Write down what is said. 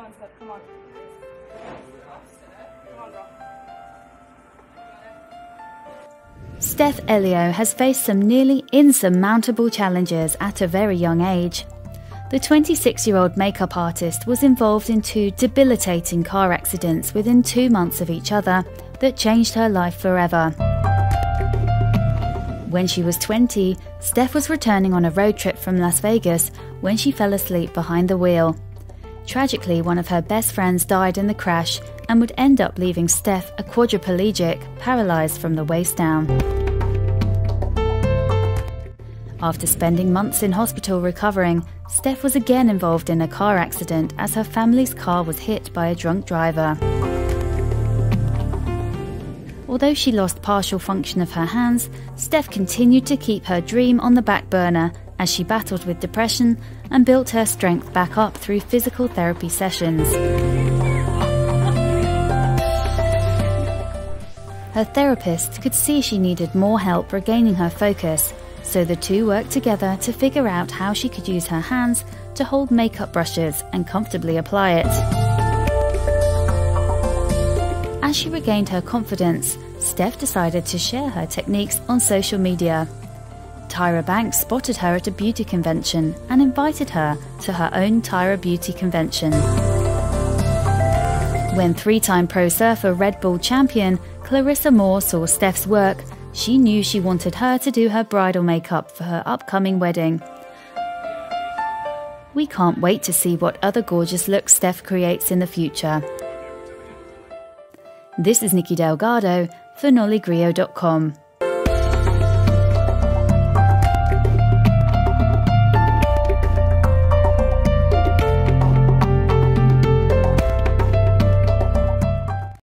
go. Come on. Come on, Steph Aiello has faced some nearly insurmountable challenges at a very young age. The 26 year old makeup artist was involved in two debilitating car accidents within two months of each other that changed her life forever. When she was 20, Steph was returning on a road trip from Las Vegas when she fell asleep behind the wheel. Tragically, one of her best friends died in the crash and would end up leaving Steph a quadriplegic, paralysed from the waist down. After spending months in hospital recovering, Steph was again involved in a car accident as her family's car was hit by a drunk driver. Although she lost partial function of her hands, Steph continued to keep her dream on the back burner as she battled with depression and built her strength back up through physical therapy sessions. Her therapist could see she needed more help regaining her focus, so the two worked together to figure out how she could use her hands to hold makeup brushes and comfortably apply it. As she regained her confidence, Steph decided to share her techniques on social media. Tyra Banks spotted her at a beauty convention and invited her to her own Tyra Beauty Convention. When three time pro surfer Red Bull champion Carissa Moore saw Steph's work, she knew she wanted her to do her bridal makeup for her upcoming wedding. We can't wait to see what other gorgeous looks Steph creates in the future. This is Nikki Delgado for NollyGrio.com.